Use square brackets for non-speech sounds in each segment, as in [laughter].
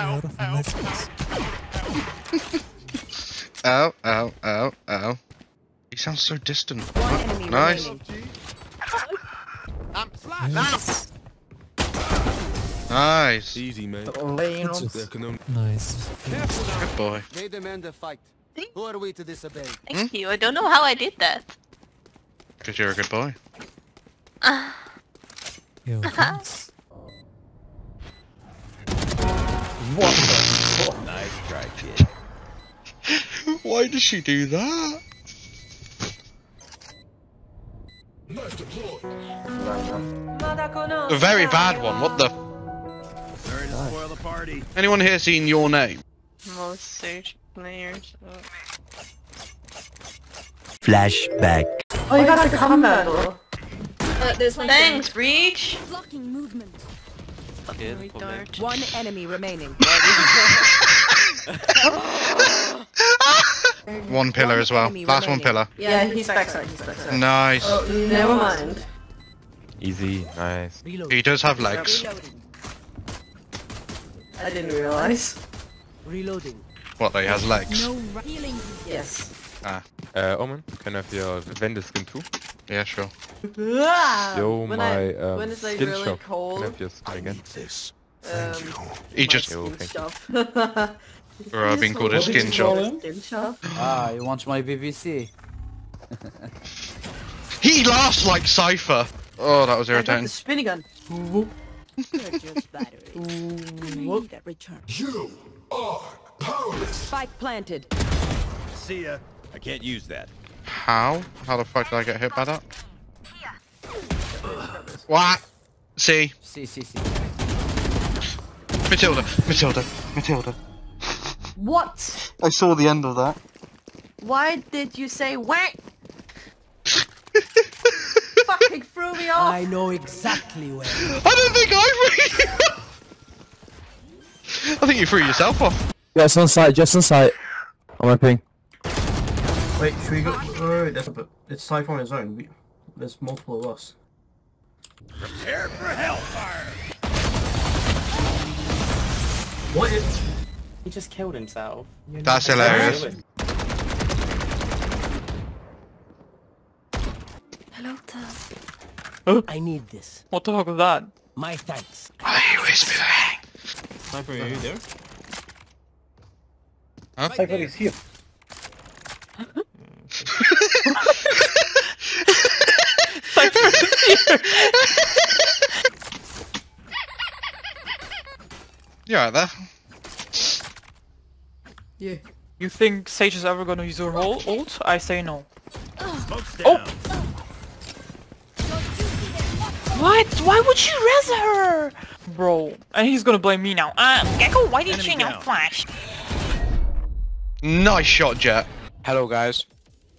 out of my face. Ow, ow, ow, ow. He sounds so distant. One enemy Nice. I'm flat. Nice. Nice. Easy, man. It's There just can only nice. Good boy. They demand a fight. Thank- Who are we to disobey? Thank you. I don't know how I did that. Because you're a good boy. Ah, [laughs] Yo, thanks. nice try, kid. [laughs] Why does she do that? A very bad one. What the? Sorry to spoil the party. Anyone here seen your name? most search players. Flashback. Oh, you got a combat though. Uh, there's one Thanks, Breach. Blocking movement. Fucking retard. One enemy remaining. [laughs] [laughs] One pillar as well. enemy Last one pillar. Yeah, he's backside, he's backside. Nice. Oh, never mind. Easy, nice. He does have legs. Reloading. I didn't realize. Reloading. What? He has legs. No healing. Yes. Ah, Uh, Omen, can I have your vendor skin too? Yeah, sure. Yo, when my I, um, when it's like skin really shop. Can I cold, have your skin again? This. um, He just, Yo, skin thank you. shop. [laughs] or I've been called a skin shop. Skin shop. Ah, you want my BBC? [laughs] He laughs like Cypher. Oh, that was irritating. the spinning gun. Purchase [laughs] battery. Need a return. You are powerless. Spike planted. See ya. I can't use that. How? How the fuck did I get hit by that? What? See? See, see, see. Matilda, Matilda, Matilda. What? I saw the end of that. Why did you say whack? [laughs] Fucking threw me off. I know exactly where. I don't think I threw you I think you threw yourself off. Just on site, just on site. On my ping. Wait, should we go? Wait, wait, wait, that's but it's Cypher on his own. We, there's multiple of us. Prepare for hellfire. What is? He just killed himself. That's hilarious. Hello, Tom. I need this. What the fuck was that? My thanks. Why are you whispering? Cypher, are you there? Huh? Cypher is here. You alright there? Yeah. You think Sage is ever gonna use her whole ult? I say no. Oh! What? Why would you res her? Bro. And he's gonna blame me now. Uh, Gekko, why did Enemy you not flash? Nice shot, Jett. Hello, guys.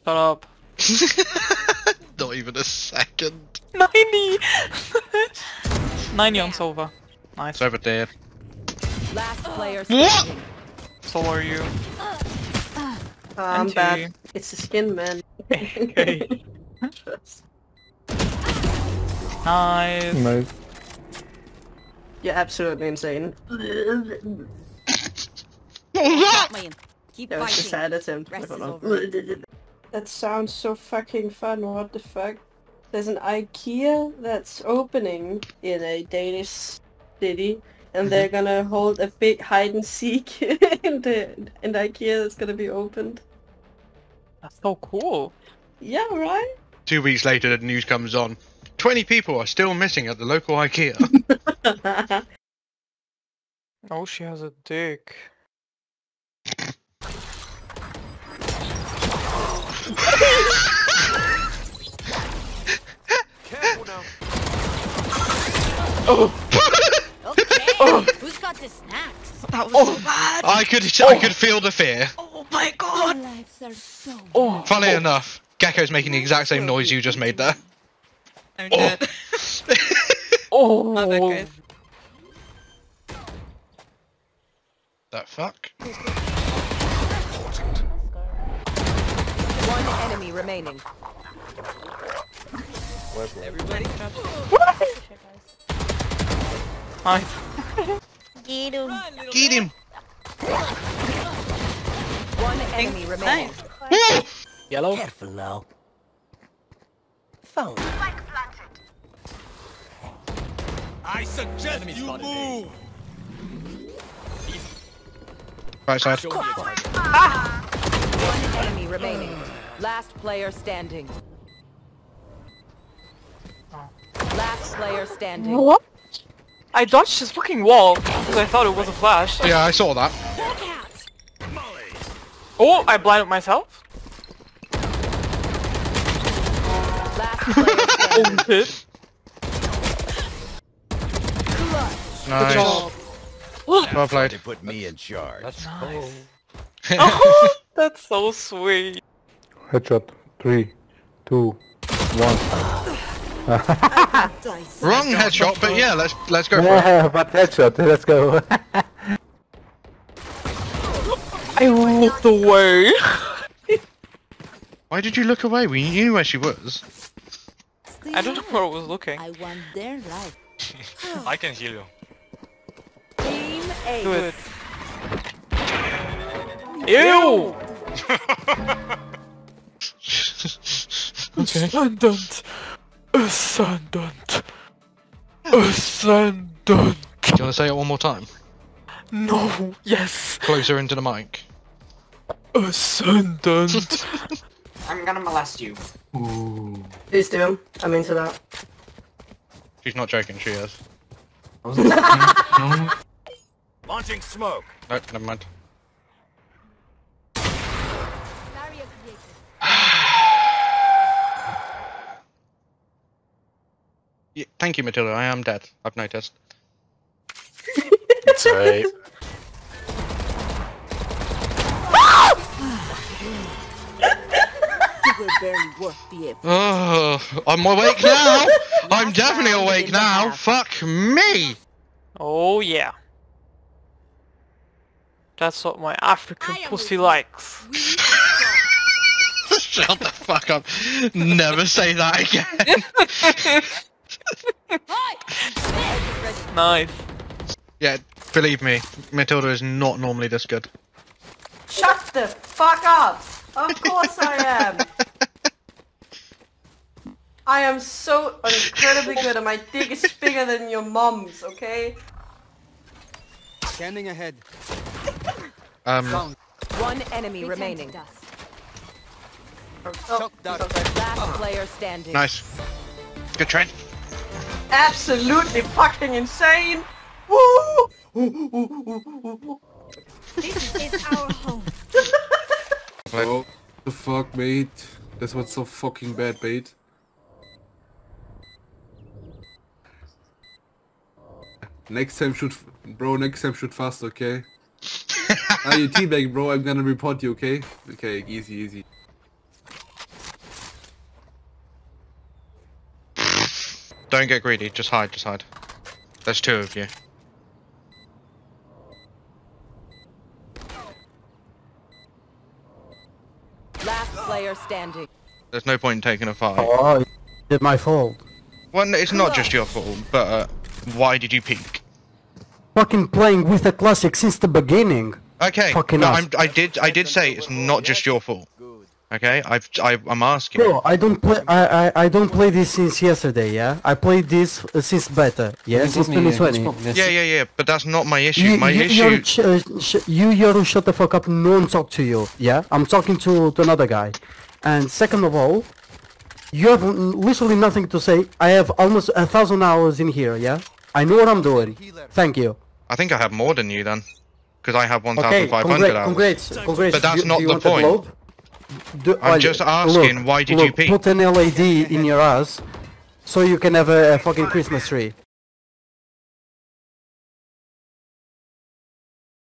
Shut up. [laughs] Not even a second. [laughs] 90! 90 [laughs] on Sova. Nice. It's over there. Last player What? standing. So are you. Uh, I'm Anti. bad. It's a skin man. Okay. [laughs] Nice. You're absolutely insane. That? Keep That was a fighting. sad attempt. Rest I is don't over. know. That sounds so fucking fun. What the fuck? There's an IKEA that's opening in a Danish city, and mm-hmm. they're gonna hold a big hide and seek [laughs] in the in the IKEA that's gonna be opened. That's so cool. Yeah, right. Two weeks later, the news comes on. 20 people are still missing at the local IKEA. [laughs] Oh, she has a dick. Careful now. Oh. [laughs] Okay. Who's got the snacks? That was oh. so bad. I could I could feel the fear. Oh my god. So. Oh, Funny oh. enough, Gekko's making the exact same noise you just made there. I'm Oh. dead. oh. [laughs] Not that good. That fuck? One enemy remaining. Everybody. Nice. Get him. Get him! One enemy remaining. Woo! Yellow. Careful now. Found. I suggest you move. Right side. Ah. One enemy remaining. Last player standing. Last player standing. What? I dodged his fucking wall because I thought it was a flash. Yeah, I saw that. Oh, I blinded myself. Last [laughs] player standing. Oh shit. Nice. job. Well played. They put me in charge. Let's [laughs] Oh, that's so sweet. Headshot. Three, two, one. [laughs] Wrong headshot, but yeah, let's let's go for it. Yeah, but headshot. Let's go. I looked away. Why did you look away? We knew where she was. I don't know where I was looking. I want their life. [laughs] I can heal you. Team A. Do it. Ew! [laughs] Ascendant! Ascendant! Ascendant! Do you want to say it one more time? No! Yes! Closer into the mic. Ascendant! [laughs] I'm gonna molest you. Ooh. Please do. I'm into that. She's not joking, she is. [laughs] Launching smoke. No, never mind. Yeah, thank you, Matilda. I am dead. I've noticed. It's alright. You were very worth the effort. Oh, I'm awake now. I'm definitely awake now. Fuck me. oh yeah. That's what my African pussy likes. [laughs] Shut the fuck up. Never say that again. [laughs] [laughs] Nice. yeah, believe me, Matilda is not normally this good. Shut the fuck up! Of course I am! I am so incredibly good and my dick is bigger than your mom's, okay? Scanning ahead. Um, One enemy remaining. Oh, Shock. Last player standing. nice. Good trade. Absolutely fucking insane! Woo! This is our home. [laughs] Oh, the fuck, mate. This was so fucking bad, mate. Next time shoot, bro. Next time shoot fast, okay? [laughs] ah, you teabag, bro. I'm gonna report you, okay? Okay, easy, easy. Don't get greedy. Just hide. Just hide. There's two of you. Last player standing. There's no point in taking a fight. Oh, it's my fault. Well, it's not just your fault, but uh, why did you peek? Fucking playing with the classic since the beginning. Okay, Fucking but ass. I'm, I did. I did say it's not just your fault. Okay, I've. I, I'm asking. Bro, I don't play. I, I I don't play this since yesterday. Yeah, I played this uh, since beta. Yeah, since 2020. Yeah, yeah, yeah. But that's not my issue. You, my you, issue. Yoru, sh- uh, you, Yoru, shut the fuck up. No one talk to you. Yeah, I'm talking to, to another guy. And second of all, you have literally nothing to say. I have almost a thousand hours in here. Yeah, I know what I'm doing. Thank you. I think I have more than you then, because I have Okay, 1,500 congrats, hours. congrats, congrats. But that's Do- not do you the want a point. Do- I'm well, just asking, look, why did look, you peek? Put an LED in your ass, so you can have a, a fucking Christmas tree.